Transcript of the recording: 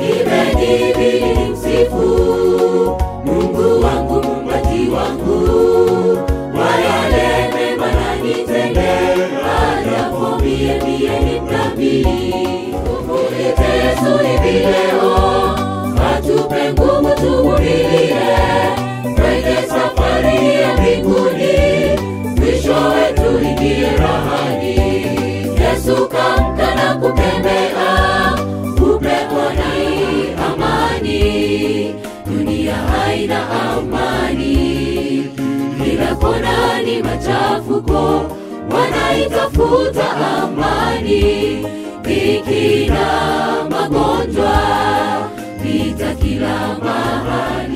Imeni nimsifu Mungu wangu, muumbaji wangu, kwa yale mema nanitendea, japo mie mie ni mdhambi. Tumuite Yesu hivi dunia haina amani, kila kona ni machafuko, wanaitafuta amani, dhiki na magonjwa, vita kila mahali,